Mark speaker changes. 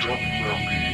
Speaker 1: Don't love me.